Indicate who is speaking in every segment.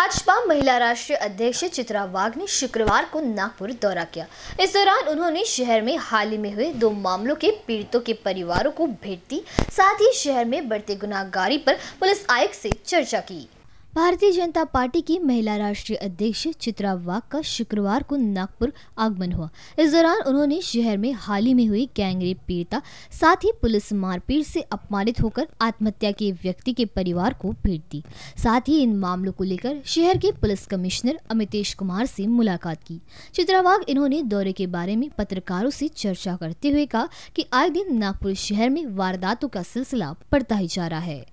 Speaker 1: भाजपा महिला राष्ट्रीय अध्यक्ष चित्रा वाघ ने शुक्रवार को नागपुर दौरा किया। इस दौरान उन्होंने शहर में हाल ही में हुए दो मामलों के पीड़ितों के परिवारों को भेंट दी, साथ ही शहर में बढ़ते गुनाहगारी पर पुलिस आयुक्त से चर्चा की। भारतीय जनता पार्टी की महिला राष्ट्रीय अध्यक्ष चित्रा वाघ का शुक्रवार को नागपुर आगमन हुआ। इस दौरान उन्होंने शहर में हाल ही में हुई गैंगरेप पीड़िता, साथ ही पुलिस मारपीट से अपमानित होकर आत्महत्या के व्यक्ति के परिवार को भेंट दी। साथ ही इन मामलों को लेकर शहर के पुलिस कमिश्नर अमितेश कुमार से मुलाकात की। चित्रा वाघ इन्होंने दौरे के बारे में पत्रकारों से चर्चा करते हुए कहा कि आए दिन नागपुर शहर में वारदातों का सिलसिला बढ़ता ही जा रहा है।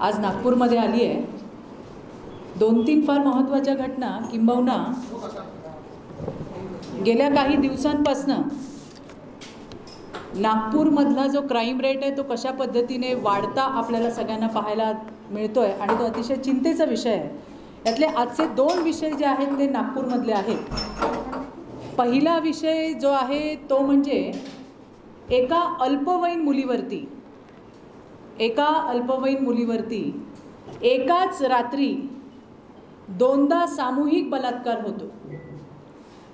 Speaker 2: आज नागपूरमध्ये आली आहे दोन तीन फार महत्त्वाच्या घटना किंबहुना गेल्या काही दिवसांपासनं नागपूरमधला जो क्राईम रेट आहे तो कशा पद्धतीने वाढता आपल्याला सगळ्यांना पाहायला मिळतो आहे आणि तो अतिशय चिंतेचा विषय आहे. यातले आजचे दोन विषय जे आहेत ते नागपूरमधले आहेत. पहिला विषय जो आहे तो म्हणजे एका अल्पवयीन मुलीवरती एका अल्पवयीन मुलीवरती एकाच रात्री दोनदा सामूहिक बलात्कार होतो.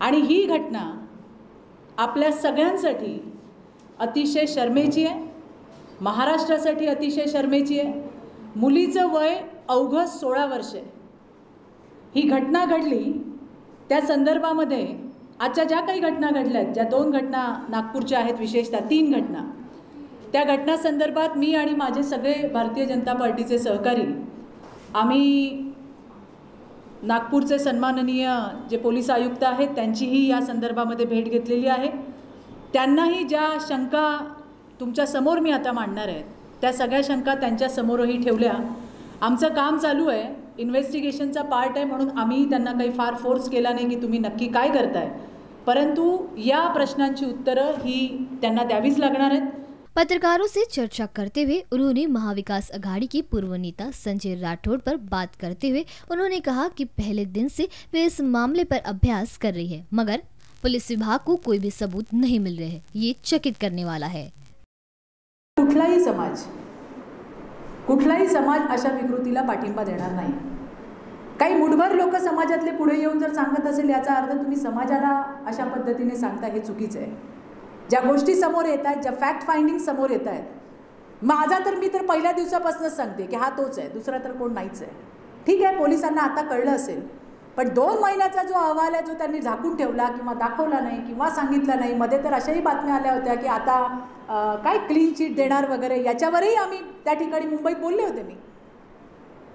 Speaker 2: आणि ही घटना आपल्या सगळ्यांसाठी अतिशय शर्मेची आहे. महाराष्ट्रासाठी अतिशय शर्मेची आहे. मुलीचं वय अवघं सोळा वर्ष आहे. ही घटना घडली त्या संदर्भामध्ये आजच्या ज्या काही घटना घडल्या आहेत ज्या दोन घटना नागपूरच्या आहेत विशेषतः तीन घटना त्या घटनासंदर्भात मी आणि माझे सगळे भारतीय जनता पार्टीचे सहकारी आम्ही नागपूरचे सन्माननीय जे पोलीस आयुक्त आहेत त्यांचीही या संदर्भामध्ये भेट घेतलेली आहे. त्यांनाही ज्या शंका तुमच्यासमोर मी आता मांडणार आहे त्या सगळ्या शंका त्यांच्यासमोरही ठेवल्या. आमचं काम चालू आहे. इन्व्हेस्टिगेशनचा पार्ट आहे म्हणून आम्ही त्यांना काही फार फोर्स केला नाही की तुम्ही नक्की काय करताय. परंतु या प्रश्नांची उत्तरं ही त्यांना द्यावीच लागणार आहेत.
Speaker 1: पत्रकारों से चर्चा करते हुए उन्होंने महाविकास अघाड़ी के पूर्व नेता संजय राठौड़ पर बात करते हुए उन्होंने कहा कि पहले दिन से वे इस मामले पर अभ्यास कर रही है, मगर पुलिस विभाग को कोई भी सबूत नहीं मिल रहे हैं। ये चकित करने वाला है।
Speaker 2: कुठलाही समाज कुठलाही समाज अशा विकृतीला पाठिंबा देणार नाही. काही मुठभर लोक समाजातले पुढे येऊन जर सांगत असेल याचा अर्थ तुम्ही समाजाला अशा पद्धतीने सांगता हे चुकीचं आहे. ज्या गोष्टी समोर येत आहेत ज्या फॅक्ट फाइंडिंग समोर येत आहेत माझा तर मी तर पहिल्या दिवसापासूनच सांगते की हा तोच आहे दुसरा तर कोण नाहीच आहे. ठीक आहे पोलिसांना आता कळलं असेल पण दोन महिन्याचा जो अहवाल आहे जो त्यांनी झाकून ठेवला किंवा दाखवला नाही किंवा सांगितला नाही मध्ये तर अशाही बातम्या आल्या होत्या की आता काय क्लीन चिट देणार वगैरे याच्यावरही आम्ही त्या ठिकाणी मुंबईत बोलले होते मी.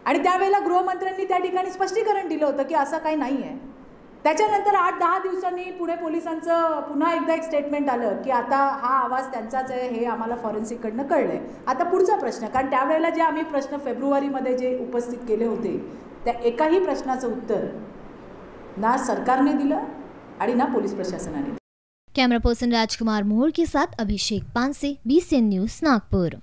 Speaker 2: आणि त्यावेळेला गृहमंत्र्यांनी त्या ठिकाणी स्पष्टीकरण दिलं होतं की असं काही नाही आहे त्याच्यानंतर आठ दहा दिवसांनी पुणे पोलिसांचं पुन्हा एकदा एक स्टेटमेंट आलं की आता हा आवाज त्यांचाच आहे हे आम्हाला फॉरेन्सिककडनं कळलं आहे आता पुढचा प्रश्न कारण त्यावेळेला जे आम्ही प्रश्न फेब्रुवारीमध्ये जे उपस्थित केले होते त्या एकाही प्रश्नाचं उत्तर ना सरकारने दिलं आणि ना पोलीस प्रशासनाने दिलं.
Speaker 1: कैमरा पर्सन राजकुमार मोहर के साथ अभिषेक पानसे बी न्यूज नागपुर.